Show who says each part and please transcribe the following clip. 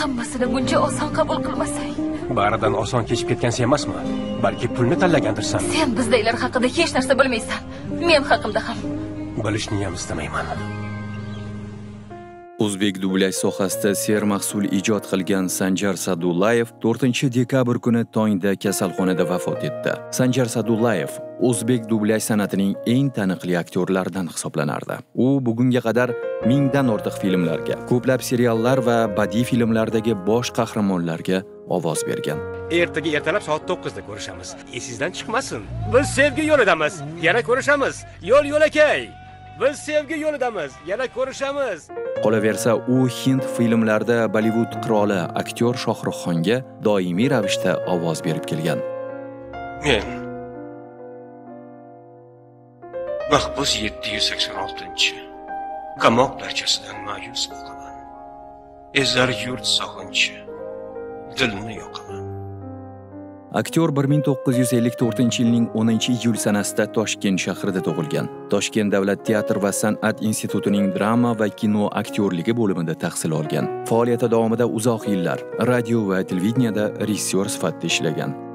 Speaker 1: hammasini buncha oson qabul qilmasang.
Speaker 2: Baridan oson kechib ketgan sen emasmi? Balki pulni tanlagandirsan.
Speaker 1: Sen bizdaylar haqida hech narsa bilmaysan. Men haqimda ham.
Speaker 2: Bilishni ham istamayman
Speaker 3: o'zbek dublyaj sohasida sermahsul ijod qilgan sanjar sadullayev 4 dekabr kuni tongda kasalxonada vafot etdi. Sanjar sadullayev o'zbek dublyaj san'atining eng taniqli aktyorlaridan hisoblanardi. U bugunga qadar mingdan ortiq filmlarga ko'plab seriallar va badiiy filmlardagi bosh qahramonlarga ovoz bergan.
Speaker 2: Ertaga ertalab soat 9 da ko'rishamiz. Esingizdan chiqmasin. Biz sevgi yo'lidamiz. Yana ko'rishamiz. Yo'l yo'lakay. Biz sevgi yo'lidamiz yana ko'rishamiz.
Speaker 3: Qolaversa u hind filmlarida bollivud qiroli aktyor shohruxxonga doimiy ravishda ovoz berib kelgan.
Speaker 2: Men mahbus 786 qamoq darchasidan ma'yus boqaman ezar yurt sog'inchi dilni yoqaman
Speaker 3: aktyor 1954 yilning 10 iyul sanasida toshkent shahrida tug'ilgan. Toshkent davlat teatr va san'at institutining drama va kino aktyorligi bo'limida tahsil olgan. Faoliyati davomida uzoq yillar radio va televideniyada rejissyor sifatida ishlagan.